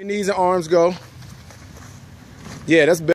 Your knees and arms go. Yeah, that's better.